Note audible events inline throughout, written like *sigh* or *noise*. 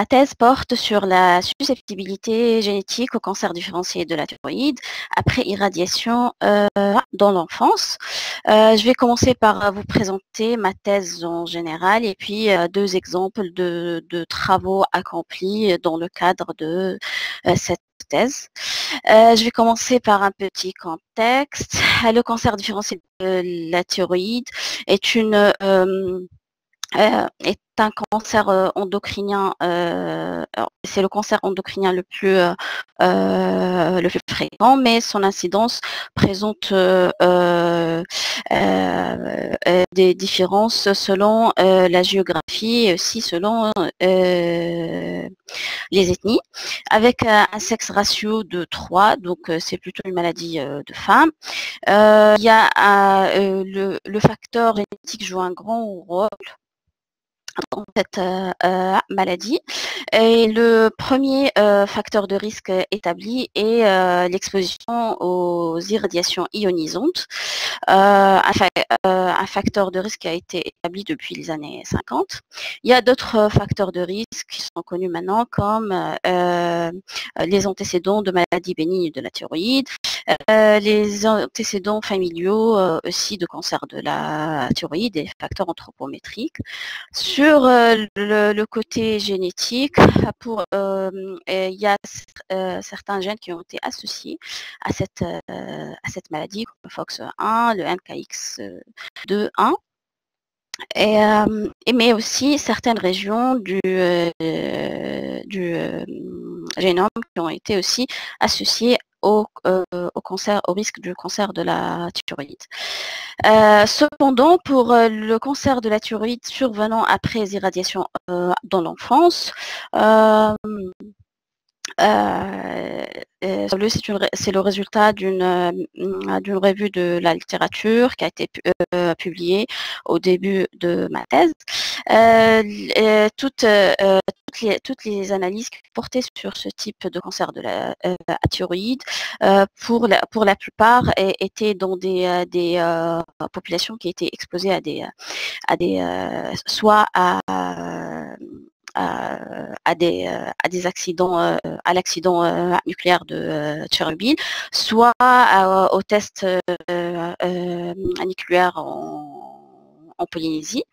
ma thèse porte sur la susceptibilité génétique au cancer différencié de la thyroïde après irradiation dans l'enfance. je vais commencer par vous présenter ma thèse en général et puis deux exemples de, de, travaux accomplis dans le cadre de cette thèse. je vais commencer par un petit contexte. Le cancer différentiel de la thyroïde est une est un cancer endocrinien, c'est le cancer endocrinien le plus, le plus fréquent, mais son incidence présente des différences selon la géographie et aussi selon les ethnies, avec un sexe ratio de 3, donc c'est plutôt une maladie de femme. Il y a le, le facteur génétique joue un grand rôle dans cette euh, euh, maladie. Et le premier euh, facteur de risque établi est l'exposition aux irradiations ionisantes, un, facteur de risque qui a été établi depuis les années 50. Il y a d'autres facteurs de risque qui sont connus maintenant comme les antécédents de maladies bénignes de la thyroïde, les antécédents familiaux aussi de cancer de la thyroïde et facteurs anthropométriques. Sur le, côté génétique, *laughs* il y a certains gènes qui ont été associés à cette, cette maladie, comme le FOX1, le NKX2-1. Et, mais aussi certaines régions du, du génome qui ont été aussi associées au, cancer, au risque du cancer de la thyroïde. cependant, pour le cancer de la thyroïde survenant après irradiation dans l'enfance, c'est le résultat d'une revue de la littérature qui a été publiée au début de ma thèse. toutes, les, analyses portaient sur ce type de cancer de la thyroïde, pour, la, pour la plupart, étaient dans des, des populations qui étaient exposées à des, à des soit à à, des, accidents, à l'accident nucléaire de Tchernobyl, soit au test nucléaire en en Polynésie.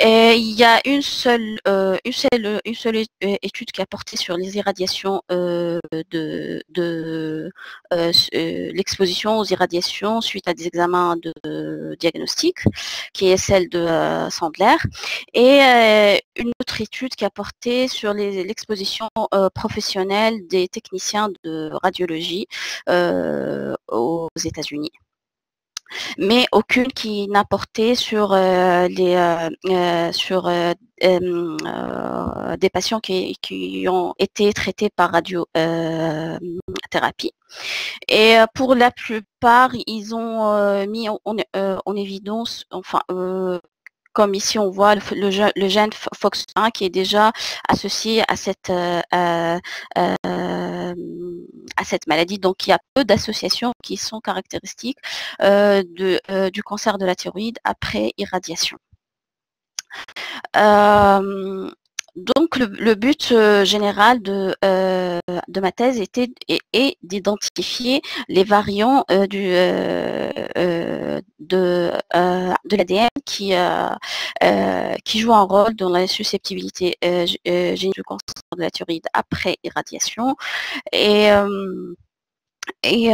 Il y a une seule, euh, une seule, une seule euh, étude qui a porté sur les irradiations euh, de, de l'exposition aux irradiations suite à des examens de diagnostic, qui est celle de Sandler, et une autre étude qui a porté sur l'exposition professionnelle des techniciens de radiologie aux États-Unis mais aucune qui n'a porté sur euh, les euh, euh, sur des patients qui, ont été traités par radiothérapie. Et pour la plupart, ils ont mis en, en évidence, enfin, comme ici on voit le, gène FOX1 qui est déjà associé à cette, euh, euh, euh, à cette maladie. Donc il y a peu d'associations qui sont caractéristiques du cancer de la thyroïde après irradiation. Donc le, but général de, ma thèse était est, d'identifier les variants de l'ADN qui, qui jouent un rôle dans la susceptibilité génétique du cancer de la thyroïde après irradiation. Et et,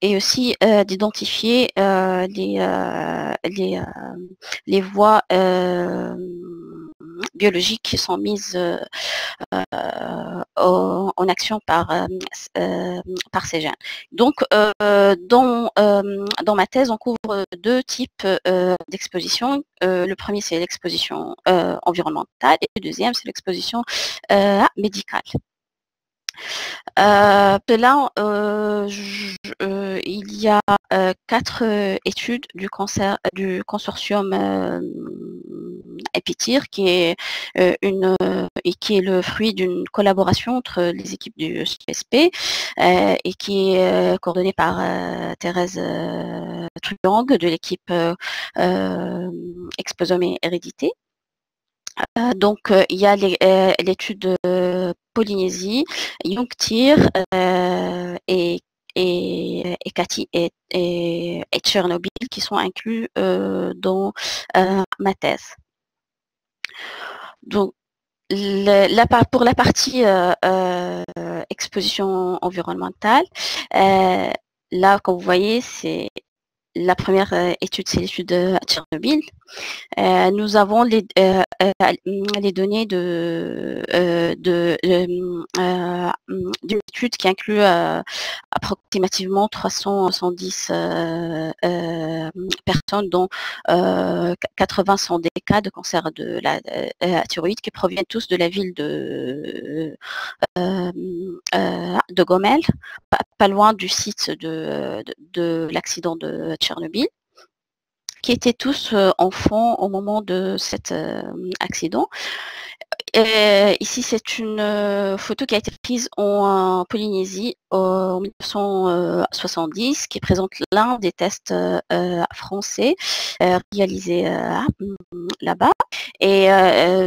et, aussi d'identifier les, les, les voies biologiques qui sont mises euh, euh, en action par, euh, par ces gènes. Donc, dans, dans ma thèse, on couvre deux types d'exposition. le premier, c'est l'exposition environnementale et le deuxième, c'est l'exposition médicale. Là, il y a quatre études du, cancer, du consortium Epitire, qui est une et qui est le fruit d'une collaboration entre les équipes du CSP et qui est coordonnée par Thérèse Trulang de l'équipe Exposome et Hérédité. donc, il y a l'étude de Polynésie, Yungtir et et, et, Cathy et, et, Tchernobyl qui sont inclus dans ma thèse. Donc, pour la partie exposition environnementale, là, comme vous voyez, c'est la première euh, étude, c'est l'étude à Tchernobyl. Euh, nous avons les, euh, les données d'une étude qui inclut approximativement 310 personnes, dont 80 sont des cas de cancer de la thyroïde qui proviennent tous de la ville de, de Gomel, pas, loin du site de, de l'accident de Tchernobyl qui étaient tous euh, enfants au moment de cet euh, accident. Euh, ici, c'est une euh, photo qui a été prise en, Polynésie en 1970, qui présente l'un des tests euh, français réalisés là-bas. Et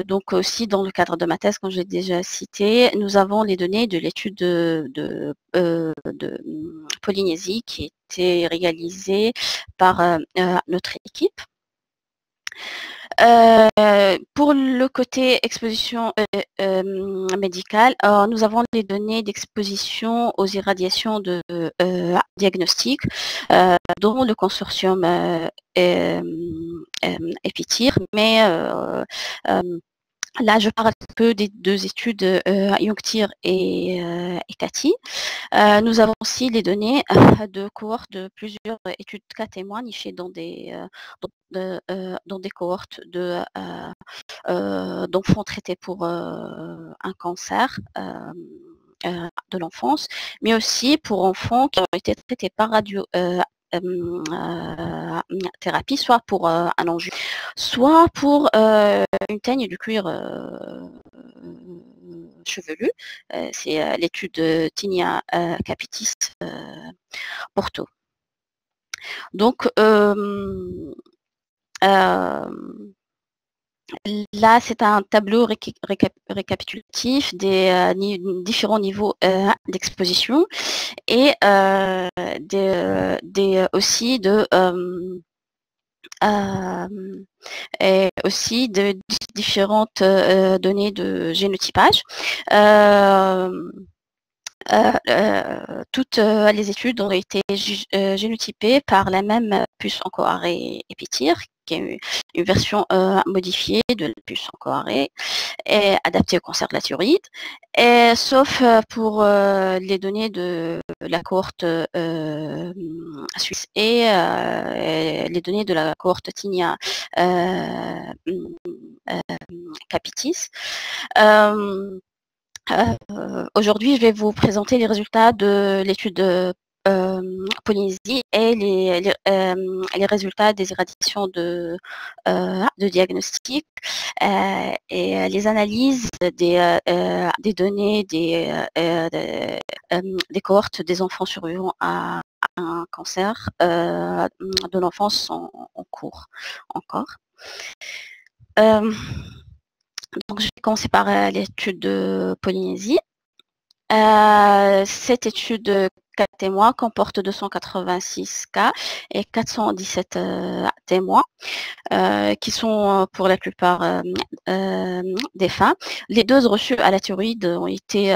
donc aussi, dans le cadre de ma thèse, comme j'ai déjà cité, nous avons les données de l'étude de, de, Polynésie qui a été réalisée par notre équipe. Euh, pour le côté exposition euh, euh, médicale, nous avons les données d'exposition aux irradiations de diagnostic dont le consortium EPITIR, mais Là, je parle peu des deux études euh, et, euh, Cathy. Euh, nous avons aussi les données de cohortes de plusieurs études cas témoins nichées dans des, cohortes d'enfants traités pour un cancer de l'enfance, mais aussi pour enfants qui ont été traités par radio, euh, thérapie, soit pour euh, un enjeu, soit pour euh, une teigne du cuir chevelu. C'est l'étude de Tinia Capitis Porto. Donc, Là, c'est un tableau récapitulatif des euh, différents niveaux euh, d'exposition et euh, des, aussi de et différentes données de génotypage. toutes les études ont été génotypées par la même puce en coaré épityre qui est une version euh, modifiée de la puce en coaré et adaptée au cancer de la thyroïde, et, sauf euh, pour euh, les données de la cohorte suisse et, les données de la cohorte Tinia Capitis. Aujourd'hui, je vais vous présenter les résultats de l'étude Polynésie et les, euh, résultats des éradications de, euh, diagnostic et les analyses des, des données des, des, cohortes des enfants survivants à, un cancer de l'enfance sont en cours encore. donc je vais commencer par l'étude de Polynésie. cette étude cas témoins comporte 286 cas et 417 euh, témoins euh, qui sont euh, pour la plupart des femmes. Les doses reçues à la thyroïde ont été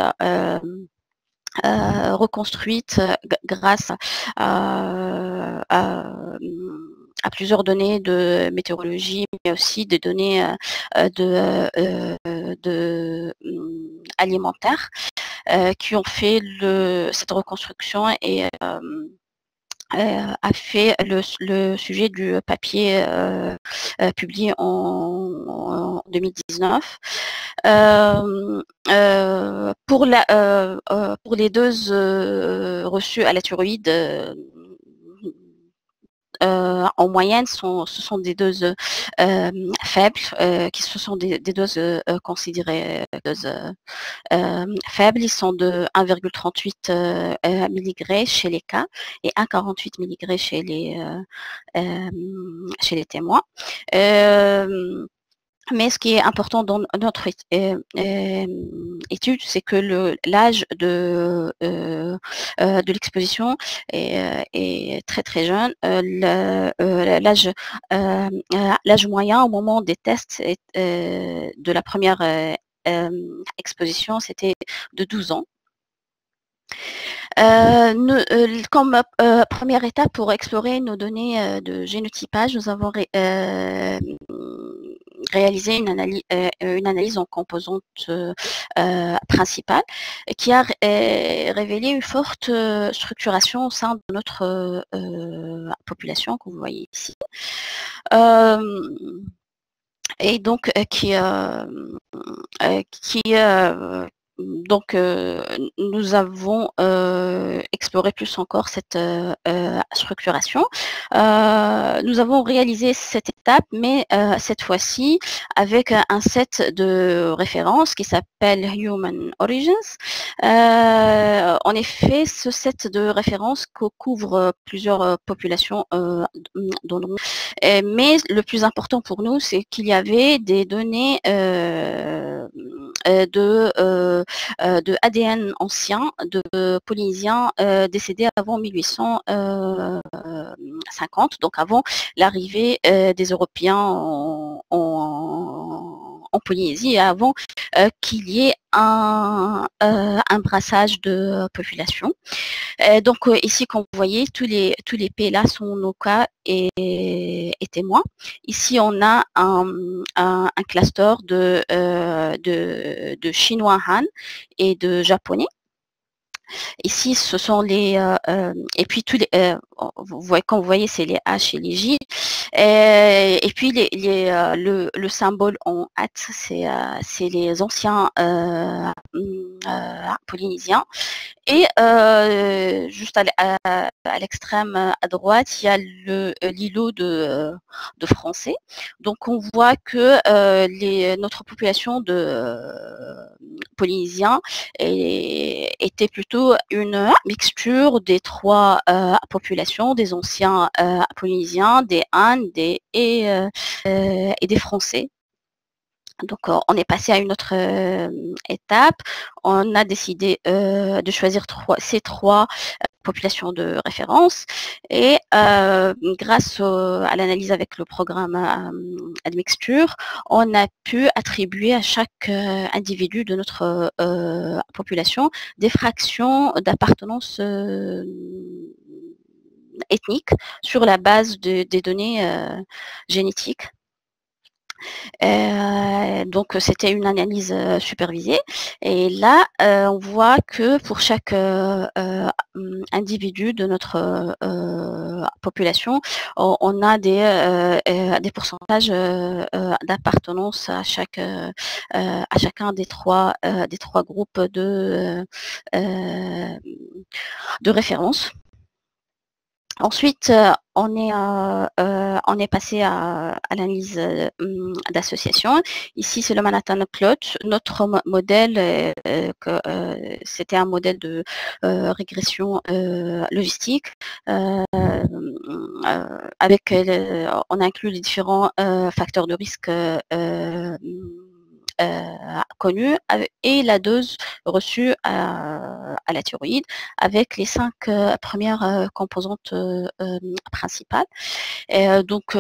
reconstruites grâce à, plusieurs données de météorologie, mais aussi des données de alimentaires. Euh, qui ont fait cette reconstruction et euh, euh, a fait le, sujet du papier publié en, 2019. pour, la, pour les doses reçues à la thyroïde, en moyenne, sont, ce sont des doses euh, faibles, euh, qui ce sont des, doses considérées faibles. Ils sont de 1,38 mg chez les cas et 1,48 mg chez les témoins. Mais ce qui est important dans notre euh, euh, étude, c'est que l'âge de, euh, de l'exposition est, très très jeune. L'âge moyen au moment des tests de la première exposition, c'était de 12 ans. comme première étape pour explorer nos données de génotypage, nous avons réalisé une analyse, euh, une analyse en composantes euh, euh, principales qui a révélé une forte structuration au sein de notre population que vous voyez ici. et donc qui, qui, donc, nous avons exploré plus encore cette structuration. nous avons réalisé cette étape, mais cette fois-ci avec un set de références qui s'appelle Human Origins. en effet, ce set de références couvre plusieurs populations, mais le plus important pour nous, c'est qu'il y avait des données de euh, de ADN ancien de Polynésiens euh, décédés avant 1850, donc avant l'arrivée euh, des Européens en, Polynésie avant qu'il y ait un, brassage de population. donc ici, comme vous voyez, tous les, tous les pays là sont nos cas et, Ici, on a un, cluster de, de Chinois Han et de Japonais. Ici, ce sont les euh, euh, et puis tous les euh, vous voyez quand vous voyez c'est les H et les J. Et, puis les, le, le, symbole en hâte c'est c'est les anciens polynésiens. Et juste à, l'extrême à droite il y a le l'îlot de, de français. Donc on voit que les, notre population de polynésiens était plutôt une mixture des trois euh, populations, des anciens euh, polynésiens, des Han des, euh, et des Français. Donc on est passé à une autre étape. On a décidé de choisir ces trois populations de référence et grâce à l'analyse avec le programme Admixture, on a pu attribuer à chaque individu de notre population des fractions d'appartenance ethnique sur la base des données génétiques. Euh, donc c'était une analyse euh, supervisée. Et là, euh, on voit que pour chaque individu de notre population, on, a des, pourcentages d'appartenance à chacun des trois des trois groupes de de référence. Ensuite, euh, on est, euh, euh, on est passé à, l'analyse hum, d'association. Ici, c'est le Manhattan Plot. Notre modèle, c'était un modèle de régression logistique avec, on inclut les différents facteurs de risque euh, connue et la dose reçue à, la thyroïde avec les cinq euh, premières euh, composantes principales. donc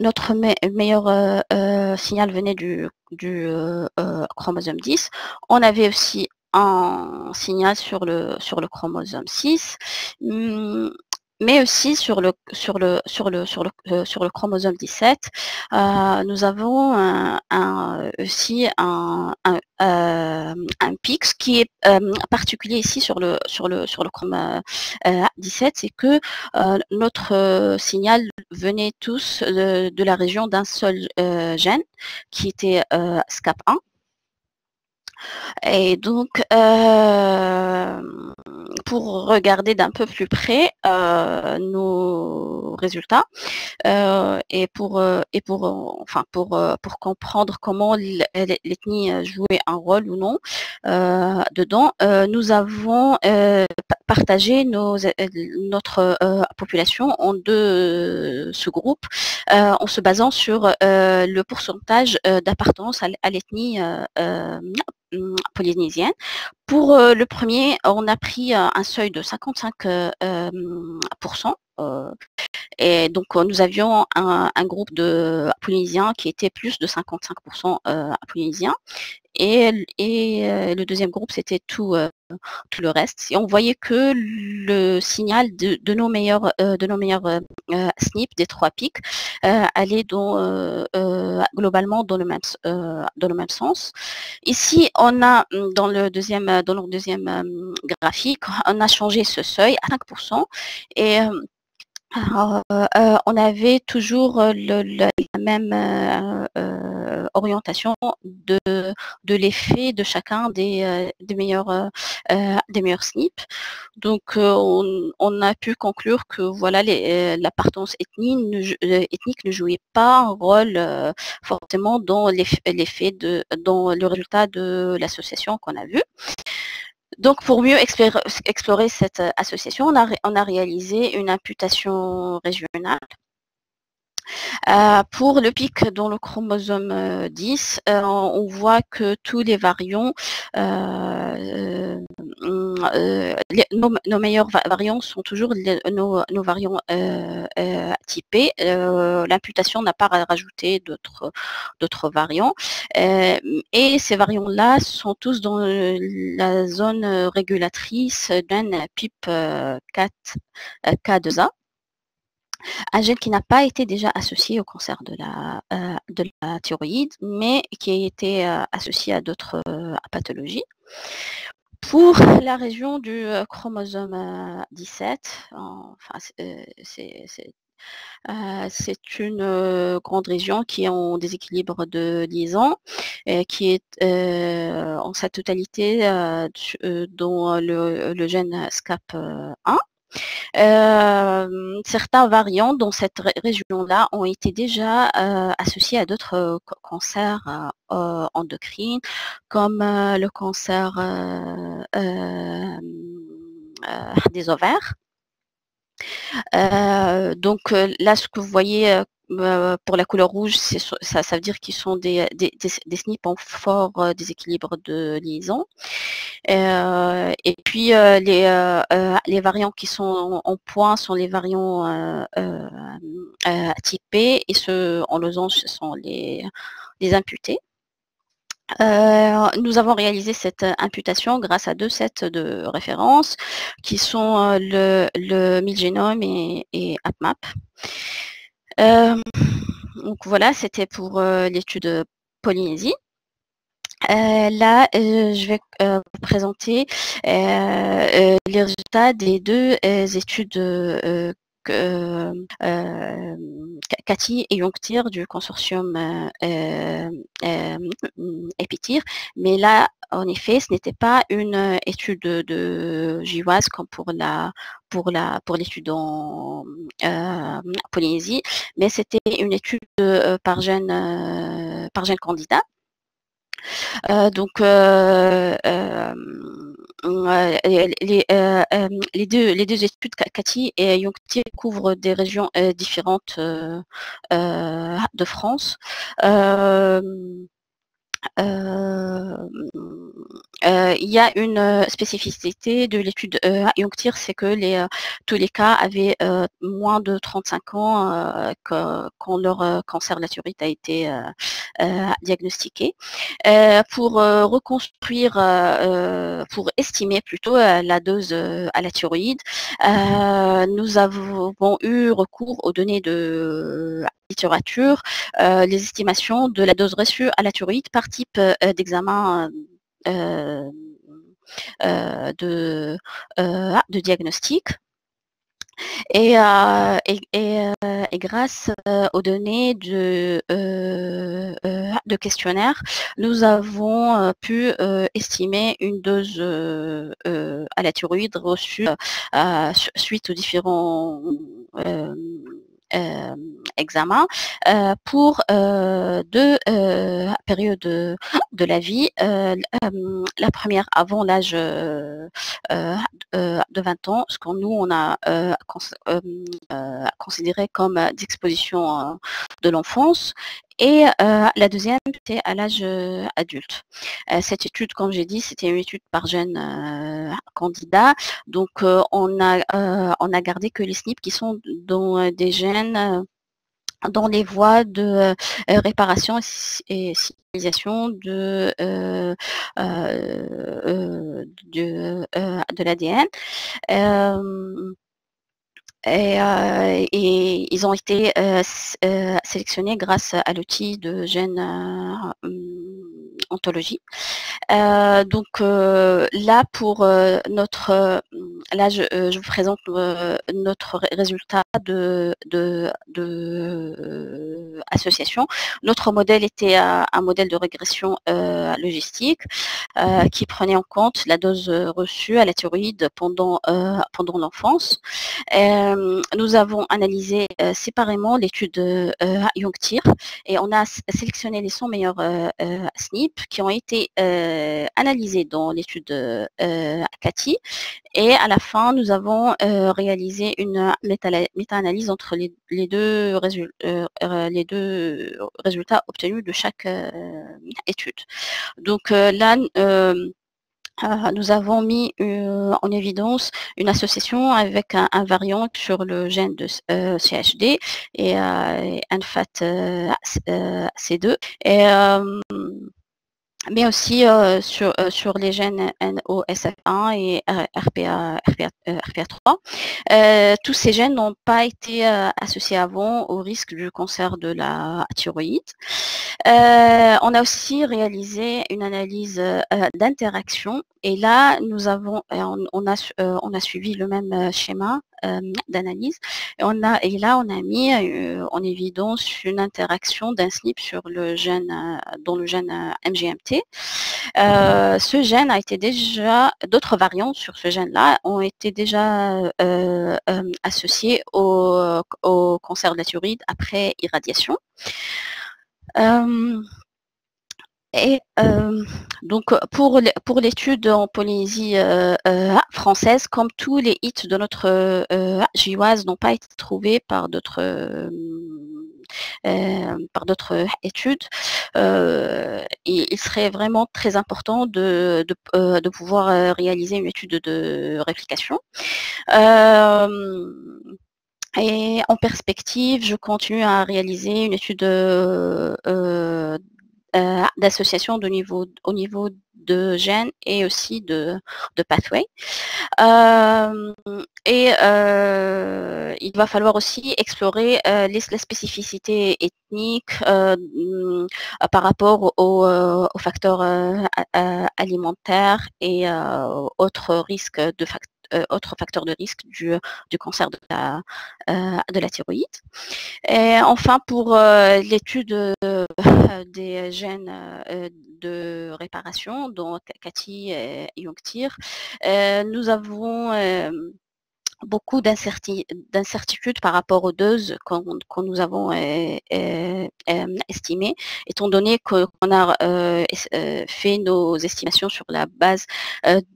notre meilleur signal venait du, chromosome 10. On avait aussi un signal sur le, sur le chromosome 6 mais aussi sur le sur le sur le sur le euh, sur le chromosome 17, euh, nous avons un, aussi un, un, euh, un PIX qui est particulier ici sur le sur le sur le chromosome 17, c'est que notre signal venait tous de, de la région d'un seul gène qui était SCAP1 et donc, euh, pour regarder d'un peu plus près euh, nos résultats euh, et pour et pour enfin pour pour comprendre comment l'ethnie jouait un rôle ou non dedans, nous avons partager notre population en deux sous-groupes en se basant sur le pourcentage d'appartenance à, l'ethnie polynésienne. Pour le premier, on a pris un seuil de 55%. Et donc, nous avions un, groupe de Polynésiens qui était plus de 55% Polynésiens. Et, le deuxième groupe, c'était tout, tout le reste. Et on voyait que le signal de, nos meilleurs, de nos meilleurs SNP des trois pics allait globalement dans le, même, dans le même sens. Ici, on a dans le deuxième, dans le deuxième graphique, on a changé ce seuil à 5%. Et on avait toujours la même orientation de, de l'effet de chacun des, des meilleurs des meilleurs SNP. Donc, on, a pu conclure que voilà, l'appartenance ethnique, ethnique ne jouait pas un rôle fortement dans l'effet de dans le résultat de l'association qu'on a vu. Donc, pour mieux explorer cette euh, association, on a, réalisé une imputation régionale. Euh, pour le pic dans le chromosome euh, 10, euh, on voit que tous les variants, nos, meilleurs variants sont toujours nos, variants typés. L'imputation n'a pas rajouté d'autres variants. et ces variants-là sont tous dans la zone régulatrice d'un PIP 4, K2A. Agel qui n'a pas été déjà associé au cancer de la, euh, thyroïde, mais qui a été euh, associé à d'autres euh, pathologies. Pour la région du chromosome 17, enfin, c'est une grande région qui est en déséquilibre de liaison, et qui est en sa totalité dans le, gène SCAP1 certains variants dans cette région-là ont été déjà associés à d'autres cancers endocrines, comme le cancer des ovaires. Donc là, ce que vous voyez pour la couleur rouge, ça, veut dire qu'ils sont des, SNP en fort déséquilibre de liaison. et puis les, variants qui sont en, point sont les variants typés et ceux en losange ce sont les imputés. Nous avons réalisé cette imputation grâce à deux sets de références qui sont le, le MILGENOME et, et AppMap. Euh, donc voilà, c'était pour euh, l'étude Polynésie. Euh, là, je vais vous présenter les résultats des deux études euh, euh, Cathy et Youngtir du consortium euh, Epitir. Mais là, en effet, ce n'était pas une étude de, de comme pour la pour la pour l'étude en Polynésie, mais c'était une étude par gène par gène candidat. donc les, euh, euh, les deux études, Cathy et Yongti, couvrent des régions euh, différentes de France. Il y a une spécificité de l'étude à Youngtir, c'est que les, tous les cas avaient moins de 35 ans quand leur cancer de la thyroïde a été diagnostiqué. pour reconstruire, pour estimer plutôt la dose à la thyroïde, nous avons eu recours aux données de littérature euh, les estimations de la dose reçue à la thyroïde par type euh, d'examen euh, de, de diagnostic. Et, et, grâce aux données de, de nous avons pu estimer une dose à la thyroïde reçue suite aux différents examen pour deux périodes de la vie. la première avant l'âge de 20 ans, ce qu'on nous on a considéré comme d'exposition de l'enfance et la deuxième, c'était à l'âge adulte. cette étude, comme j'ai dit, c'était une étude par jeune candidat. Donc, on, a, on a gardé que les SNP qui sont dans des gènes dans les voies de réparation et signalisation de, de, de l'ADN. Euh, et, ils ont été euh, euh, sélectionnés grâce à l'outil de gène ontologie. donc là pour notre là je, vous présente notre résultat de, de, association. Notre modèle était un modèle de régression logistique qui prenait en compte la dose reçue à la thyroïde pendant pendant l'enfance nous avons analysé séparément l'étude de Young-Tir et on a sélectionné les 100 meilleurs SNP qui ont été analysés dans l'étude CATI et à la fin nous avons réalisé une méta-analyse entre les, deux les, deux résultats obtenus de chaque étude. Donc là, nous avons mis euh, en évidence une association avec un, variant sur le gène de CHD et un FAT C2. Et, mais aussi sur, sur les gènes NOSF1 et RPA, RPA, 3 tous ces gènes n'ont pas été associés avant au risque du cancer de la thyroïde. on a aussi réalisé une analyse d'interaction et là, nous avons, on, a, suivi le même schéma d'analyse. Et, là, on a mis en évidence une interaction d'un SNP dans le gène MGMT. Ce gène a été déjà, d'autres variantes sur ce gène-là ont été déjà associées au, cancer de la thyroïde après irradiation. Et donc pour l'étude en Polynésie française, comme tous les hits de notre GIOAS n'ont pas été trouvés par d'autres par d'autres études, il, serait vraiment très important de, pouvoir réaliser une étude de réplication. et en perspective, je continue à réaliser une étude euh, d'association au niveau de gènes et aussi de, de pathway. Euh, et euh, il va falloir aussi explorer les, la spécificité ethnique par rapport aux, facteurs alimentaires et autres risques de facteurs euh, autre facteur de risque du, du cancer de la, euh, de la thyroïde. Et enfin, pour euh, l'étude *laughs* des gènes de réparation, dont Cathy et Youngtir, nous avons beaucoup d'incertitudes par rapport aux doses que nous avons estimées, étant donné qu'on a fait nos estimations sur la base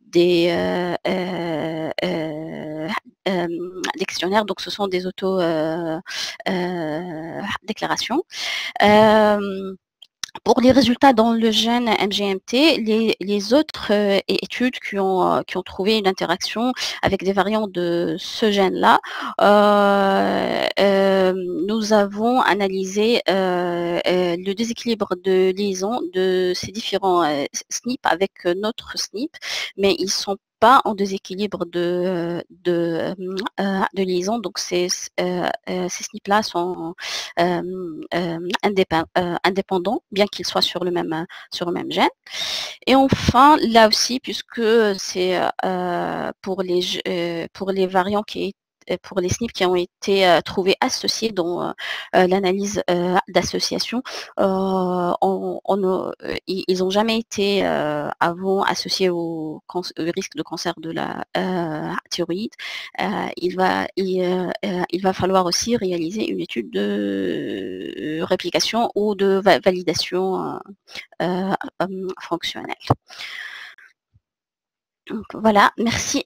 des dictionnaires, donc ce sont des auto-déclarations. Pour les résultats dans le gène MGMT, les, autres euh, études qui ont, euh, qui ont trouvé une interaction avec des variants de ce gène-là, euh, nous avons analysé le déséquilibre de liaison de ces différents SNP avec notre SNP, mais ils sont en déséquilibre de, de, euh, de liaison. Donc ces, euh, euh, ces SNP-là sont indépendants, bien qu'ils soient sur le même sur le même gène. Et enfin, là aussi, puisque c'est pour les pour les variants qui pour les SNP qui ont été trouvés associés dans l'analyse d'association, ils n'ont jamais été avant associés au, risque de cancer de la thyroïde. il, va, il, va falloir aussi réaliser une étude de réplication ou de validation fonctionnelle. Donc voilà, merci.